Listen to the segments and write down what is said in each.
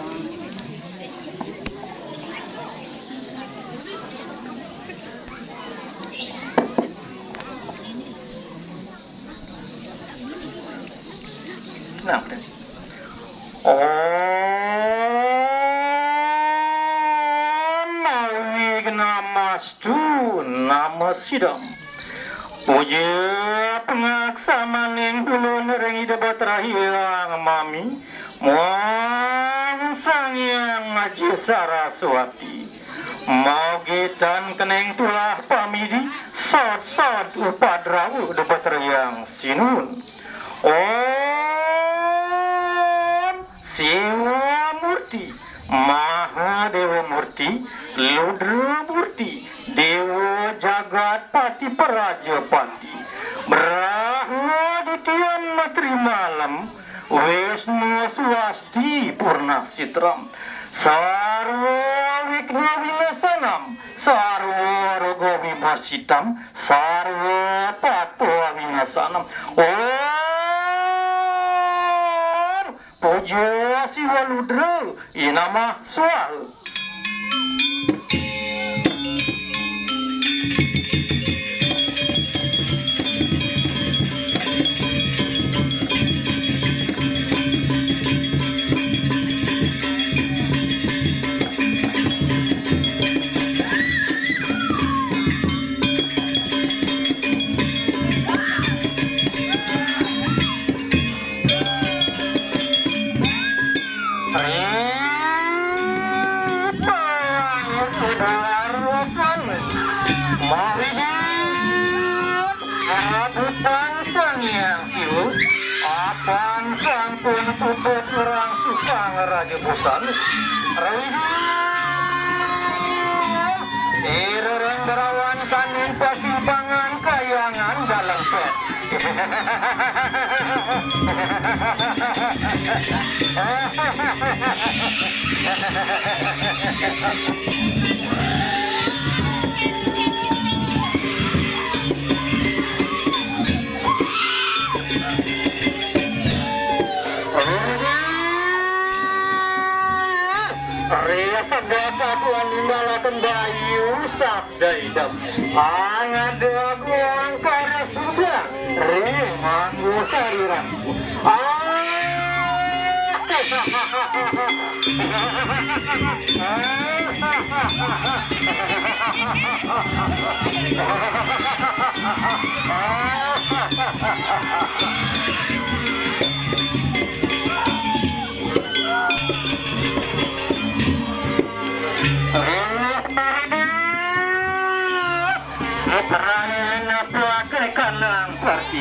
gone. Yang ngaji saraswati. Mau gitan keneng tulah pamidi. Sot sot upadrawu debat yang sinun. Om Siwa Murti Mahadewa Murti. Ludra Murti. Dewa Jagat Pati Peraja Pati Brahma Ditian Matri Malam Весна свасти пурна ситром. Сарво викна винесенам, сарво рогови баситам, сарво патуа винесенам. Ор, пуджоси валудры и нама суал. Raja bosan Sirereng berawan kanin pasimpangan kayangan dalam Ria sabda idam Angada guang kara susah Ria manggu sariranku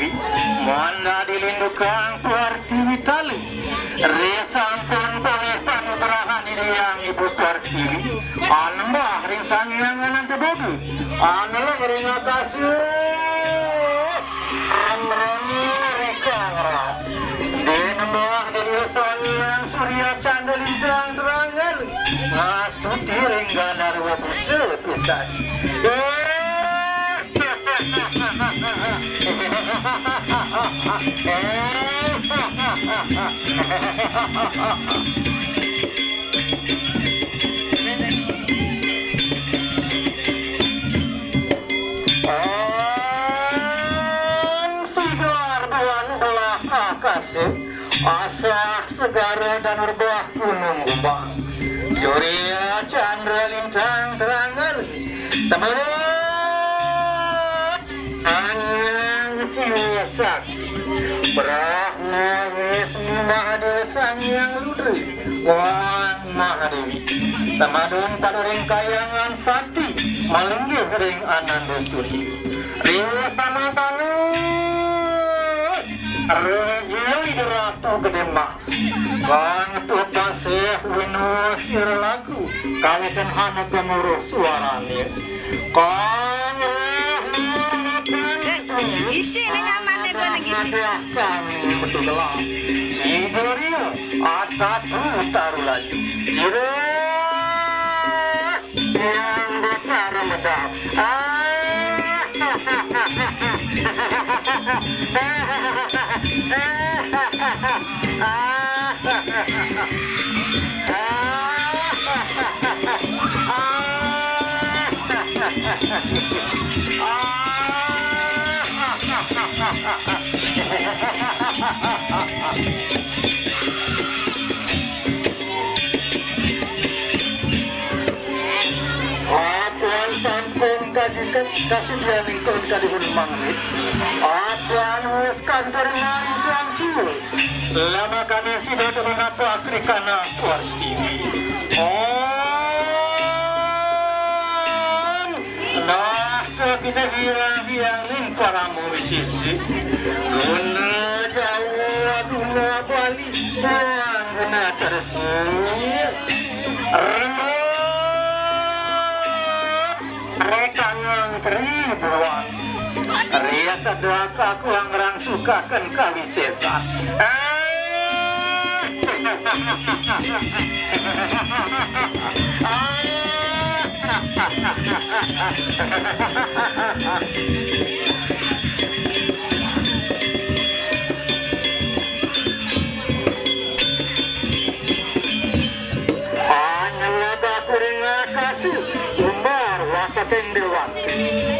partiwi Mana dilindukang partiwi tali Resang pun pelesan berahan ini yang ibu partiwi Anambah rinsan yang nanti bogu Analah ring atas Ram-ram mereka ngerat Di nembah di lesan yang surya canda lintang terangan Ngasuti ringgan arwa buce pisan Akasih Asah segara dan berbah gunung gumbang Surya Chandra lintang terangan. Temenut Angin siwa Brahma Wisnu Mahadewa Sang Yang Ludri Wang Mahadewi Tamadun paduring kayangan sakti Malinggih ring Ananda Suri Ring Pamapanu Rejeli Ratu Gede Mas Kang Tutasih Winu Sirlaku Kawitan Hana Gemuru Suarani Kang Isi dengan pun lagi sih. betul gelap Sidorio atas taruh laju Sido yang besar medap Ah kasih dia lingkon kadihun mangit. Apa wis kantor nari suang siul. Lama kami sida dengan apa akrikana tuar TV. Oh, nah, kita bilang-bilangin para musisi. Guna Jawa, guna Bali, dan guna tersebut. Mereka ngeribuan Ria sedaka kuang rang sukakan kami sesat Anyalada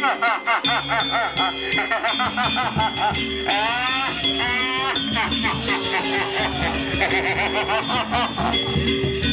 harapku Ah Nah,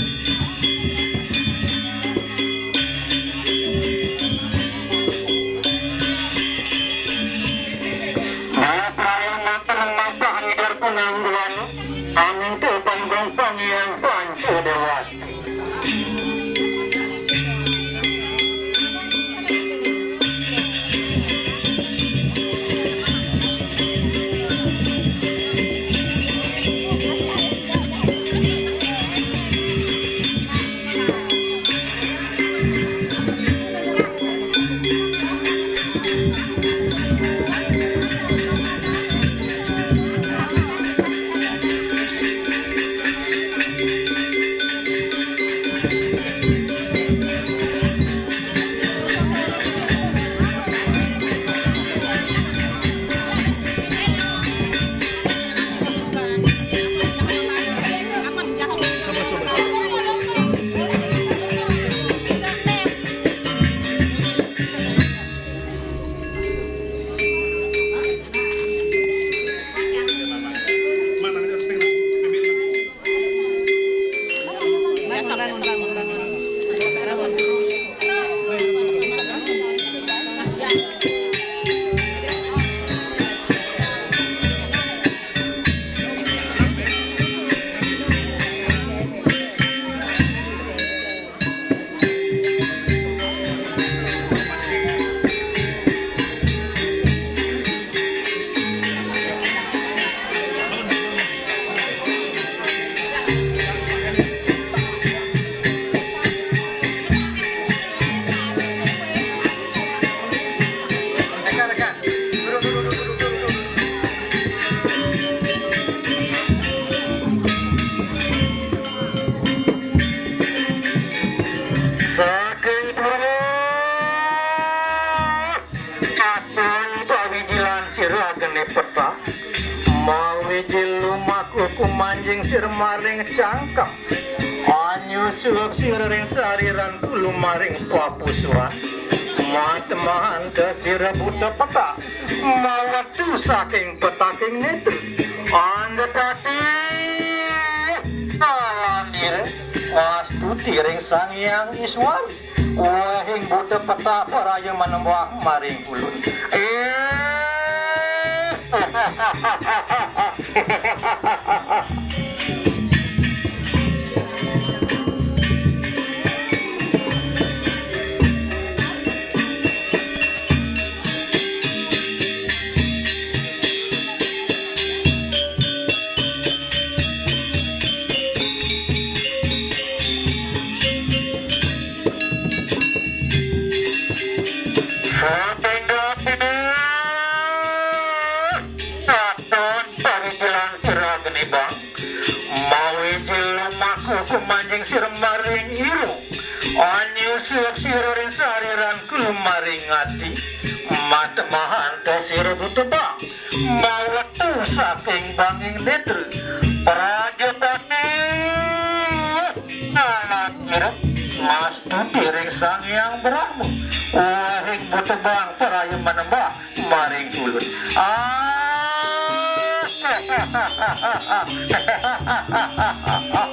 Mawijil lumaku kumanjing sir maring cangkam Anyu suap sirring sariran kulu maring papusuan Matemahan ke buta peta Mawatu saking petaking netu. Anda tati Alandir Wastu tiring sang yang iswar. Wahing buta peta paraya manembah maring ulun Eh Shopping up in kumanjing sir maring iru. Anyu siap sirorin sariran kulumaring ati Mata mahan tasir buteba Bawa tu saking banging netru Prajapati Anak kira Mas tu piring sang yang beramu. Wahing butebang perayu menembak Maring kulun Ah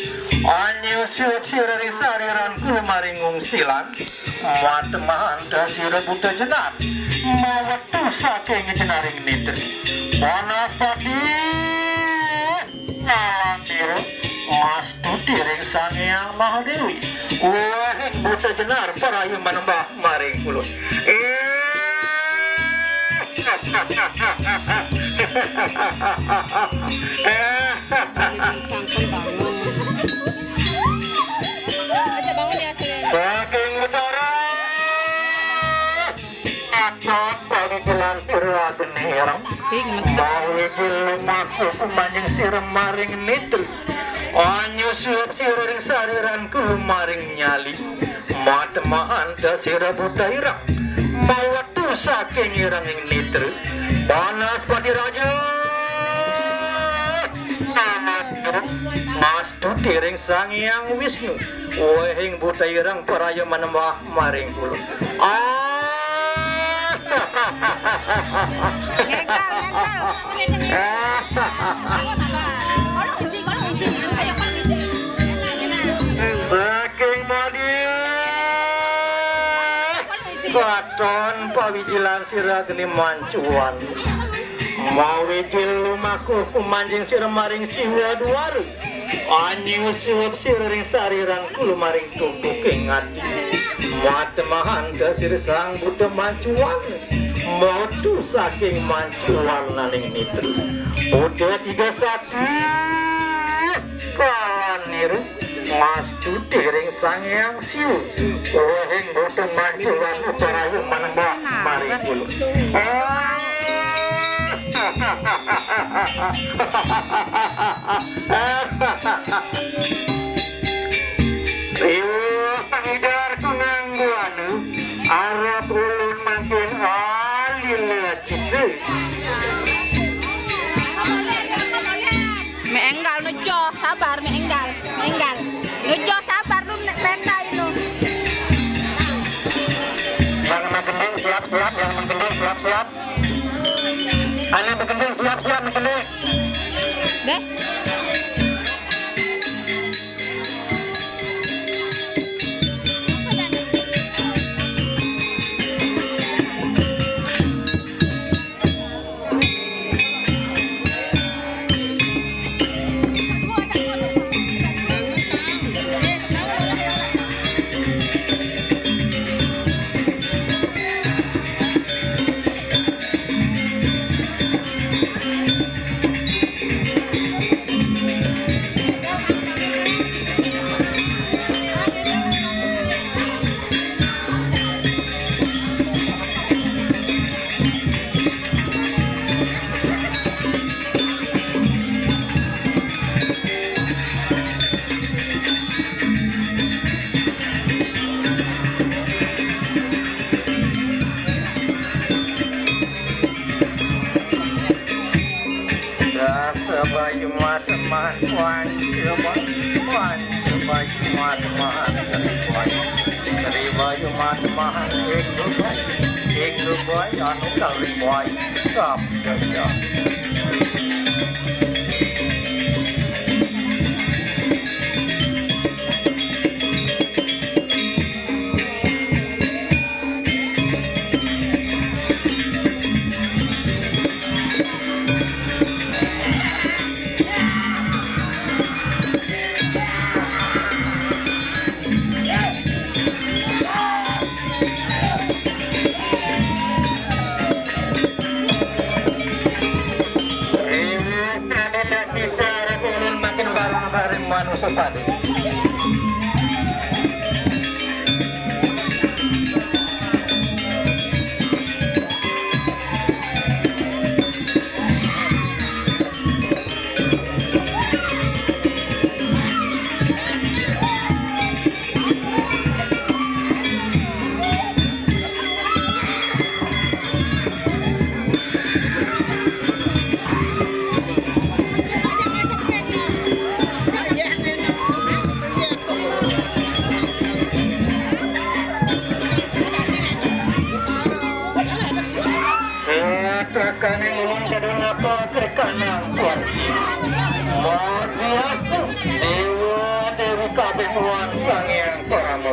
Kumaring ungsilan Mat mahanta sira buta jenat Mawatu saking jenaring nitri. Ngalang biru Mas tiring sang yang mahadewi Wahing buta jenar Parayu menembah maring Kangkung masuk kumanjing sirem maring nitri Anyu siring sariran maring nyali Mata mahanta sira buta irang Bawa tu saking irang ing nitri Panas padi raja Mas tiring sang yang Wisnu Wahing buta irang peraya menembah maring kulu Ah Saking pawijilan sira geni mancuan. Mawijil lumaku kumanjing sira maring siwa duaru. Anyu suap sira ring sariran kulu maring tubuh kengati Mata mahanta sirsang buta mancuan Motu saking mancuan naning nitru Buta tidak satu. Kanir Mas tu tiring sang yang siu. Wahing buta mancuan Utarayu manba mari bulu Hahaha Thank you. Stop. stop. job. no seu.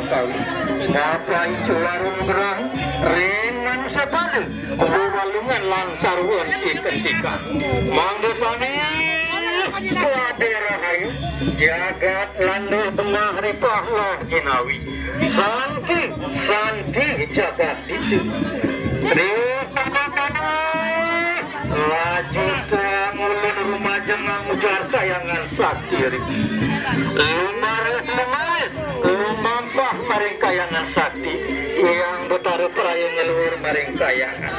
Paramokawi. Ngapa icu warung berang ringan sepadu Buwalungan lansar wan ketika. Mangga sami Kuade rahayu Jagat landu tengah ripah lah jinawi. Santi Santi jagat itu. Laju tuang ulun rumah jengang ujar kayangan sakti Lumaris lumaris Lumampah maring kayangan sakti Yang betaruh perayaan ngeluhur maring kayangan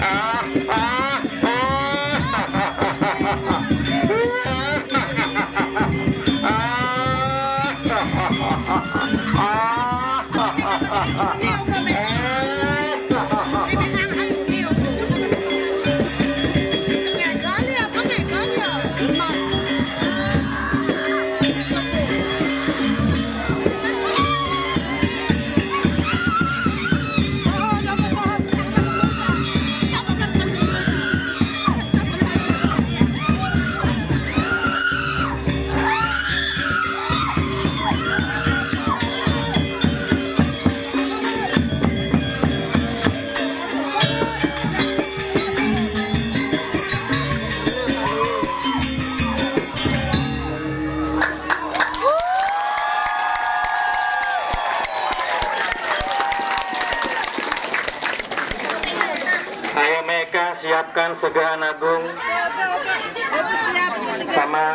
Ayo segahan agung. Sama